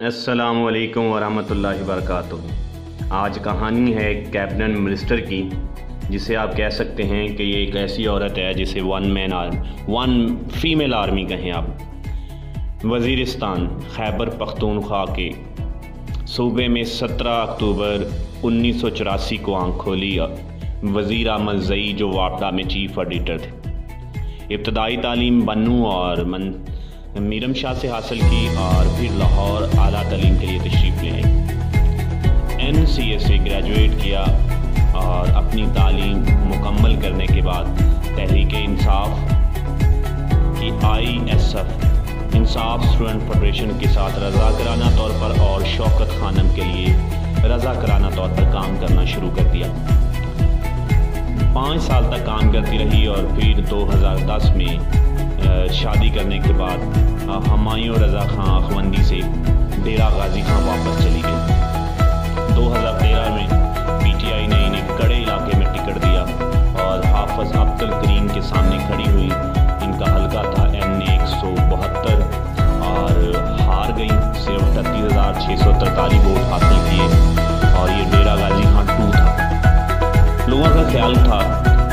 असलकम वरहमतुल्लाहि वरकatuh आज कहानी है कैबिनेट मिनिस्टर की, जिसे आप कह सकते हैं कि ये एक ऐसी औरत है जिसे one man army one female army कहें आप। वज़ीरिस्तान खैबर पख्तूनख्वा के सूबे में 17 अक्टूबर उन्नीस सौ चौरासी को आँख खोली वज़ीर अहमद जई जो वापडा में चीफ एडिटर थे। इब्तदाई तालीम बन्नू और मन मीरम शाह से हासिल की और फिर लाहौर आला तलीम के लिए तशरीफ़ ले आई। एन सी ए से ग्रेजुएट किया और अपनी तालीम मुकम्मल करने के बाद तहरीक इंसाफ की I S F Insaf student federation के साथ रजा कराना तौर पर और शौकत खानम के लिए रजा कराना तौर पर काम करना शुरू कर दिया। पाँच साल तक काम करती रही और फिर 2010 में शादी करने के बाद हमायूं रज़ा खां अखवंदी से डेरा गाजी खां वापस चली गई। 2013 में पीटीआई ने इन्हें कड़े इलाके में टिकट दिया और हाफज अब्दुल करीम के सामने खड़ी हुई। इनका हल्का था एन एक सौ बहत्तर और हार गई। सिर्फ़ अड़तीस हज़ार छः सौ तरतालीस वोट हासिल किए और ये डेरा गाजी खां टू था। लोगों का ख्याल था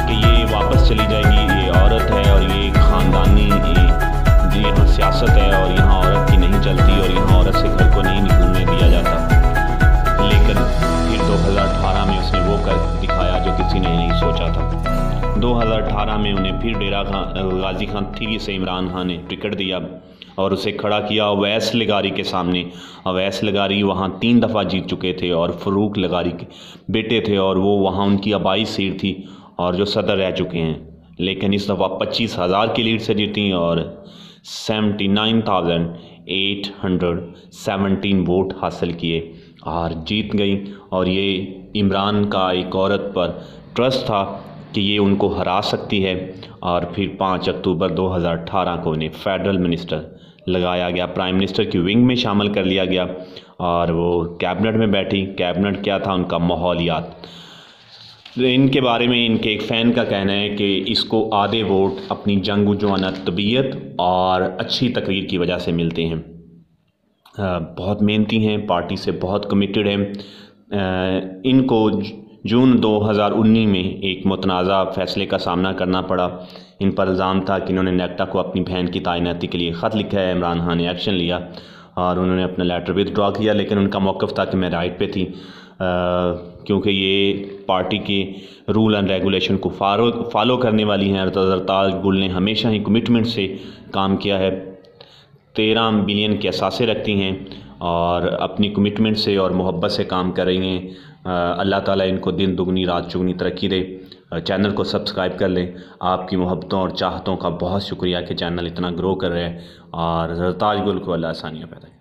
कि ये वापस चली जाएगी। ये औरत है और ये ख़ानदानी ये यहाँ सियासत है और यहाँ औरत की नहीं चलती और यहाँ औरत से घर को नहीं निकलने दिया जाता। लेकिन फिर 2018 में उसने वो कर दिखाया जो किसी ने नहीं सोचा था। 2018 में उन्हें फिर डेरा खान गाजी खान थ्री से इमरान खान ने टिकट दिया और उसे खड़ा किया अवैस लगारी के सामने। अवैस लगारी वहाँ तीन दफ़ा जीत चुके थे और फ़रूक लगारी के बेटे थे और वो वहाँ उनकी आबाई सीट थी और जो सदर रह चुके हैं। लेकिन इस दफ़ा पच्चीस हज़ार की लीड से जीती और seventy nine thousand eight hundred seventeen vote हासिल किए। और जीत गई और ये इमरान का एक औरत पर ट्रस्ट था कि ये उनको हरा सकती है। और फिर पाँच अक्टूबर 2018 को उन्हें फेडरल मिनिस्टर लगाया गया, प्राइम मिनिस्टर की विंग में शामिल कर लिया गया और वो कैबिनेट में बैठी। कैबिनेट क्या था? उनका माहौलियात इनके बारे में इनके एक फ़ैन का कहना है कि इसको आधे वोट अपनी जंग जवाना तबीयत और अच्छी तकरीर की वजह से मिलते हैं। बहुत मेहनती हैं, पार्टी से बहुत कमिटेड हैं। इनको जून 2019 में एक मतनाज़ा फ़ैसले का सामना करना पड़ा। इन पर इल्ज़ाम था कि इन्होंने नेक्टा को अपनी बहन की तैनाती के लिए ख़त लिखा है, इमरान खान ने एक्शन लिया और उन्होंने अपना लेटर विदड्रॉ किया, लेकिन उनका मौक़ था कि मैं राइट पे थी। क्योंकि ये पार्टी के रूल एंड रेगुलेशन को फॉलो फॉलो करने वाली हैं। अरताज गुल ने हमेशा ही कमिटमेंट से काम किया है। तेरह बिलियन के असासे रखती हैं और अपनी कमिटमेंट से और मोहब्बत से काम कर रही हैं। अल्लाह ताला इनको दिन, दुगनी, रात, चुगनी तरक्की दे। चैनल को सब्सक्राइब कर लें। आपकी मोहब्बतों और चाहतों का बहुत शुक्रिया कि चैनल इतना ग्रो कर रहे हैं और रताज गुल को अल्लाह आसानियाँ पैदा